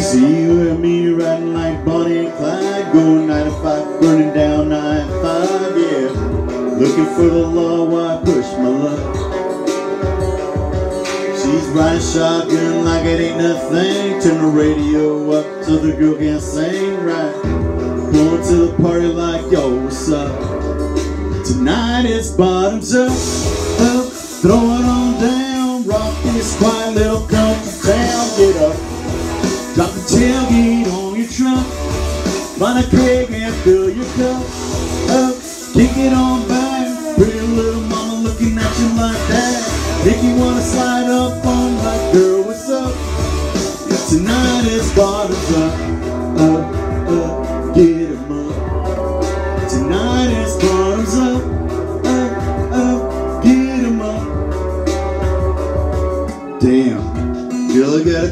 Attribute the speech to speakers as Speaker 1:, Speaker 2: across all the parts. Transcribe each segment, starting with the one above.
Speaker 1: See you and me riding like Bonnie and Clyde, going 95, burning down 95, yeah. Looking for the law while I push my luck. She's riding shotgun like it ain't nothing. Turn the radio up so the girl can sing right. Going to the party like, yo, what's up? Tonight it's bottoms up, up, throw it on down. Rock this quiet little tailgate on your truck. Find a keg and fill your cup up. Kick it on back. Pretty little mama looking at you like that. Make you wanna slide up on my girl, what's up? Tonight is bottoms. Up, up,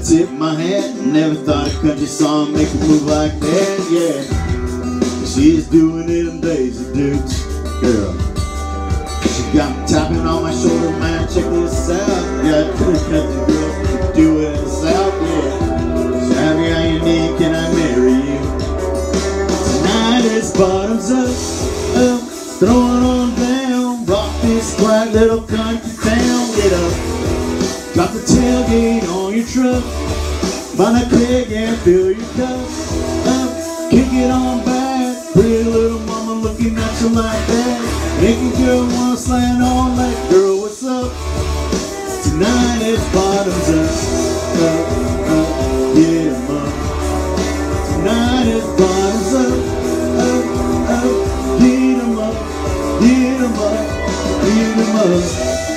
Speaker 1: Tip my hat. Never thought a country song make a move like that, yeah. She's doing it in days of dudes, girl. She got me tapping on my shoulder, man. Check this out. Yeah, country girl can do it in the south, yeah. You how you need, can I marry you? Tonight is bottoms up, up, throw it on down. Rock this quiet little country town, get up. Drop the tailgate on your truck. Find a keg and fill your cup up. Kick it on back. Pretty little mama looking at you like that. Making girl wanna slam on like, girl, what's up? Tonight it's bottoms up. Up, up, 'em up. Tonight it's bottoms up. Up, up, get 'em up. Get 'em up. Get 'em up.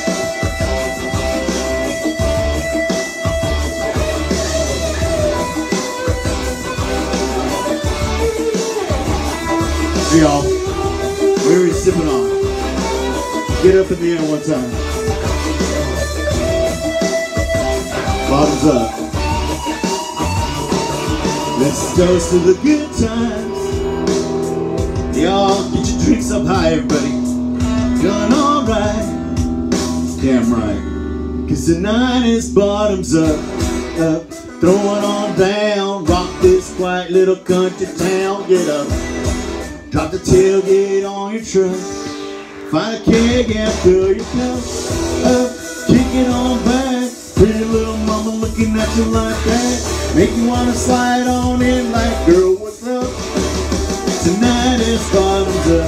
Speaker 1: Y'all, are we sipping on? Get up in the air one time. Bottoms up. Let's toast to the good times. Y'all, get your drinks up high, everybody. Feeling alright. Damn right. Cause tonight is bottoms up, up. Throw it on down. Rock this quiet little country town. Get up. Drop the tailgate on your truck. Find a keg fill your cup up. Kick it on back. Pretty little mama looking at you like that. Make you wanna slide on in like, girl, what's up? Tonight is bottoms up,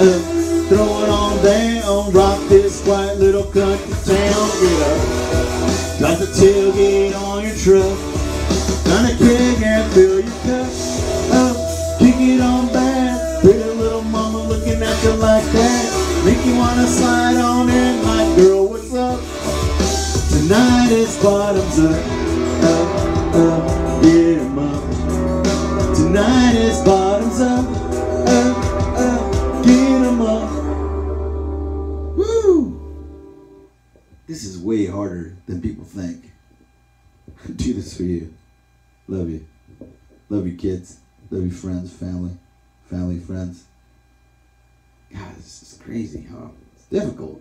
Speaker 1: up. Throw it on down. Rock this quiet little country town. Get up. Drop the tailgate on your truck. Find a keg slide on in like, girl, what's up? Tonight is bottoms up, up, up, 'em up. Tonight is bottoms up, up, up, get 'em up. Woo! This is way harder than people think. Do this for you. Love you. Love you, kids. Love you, friends, family, family, friends. God, this is crazy, huh? Difficult.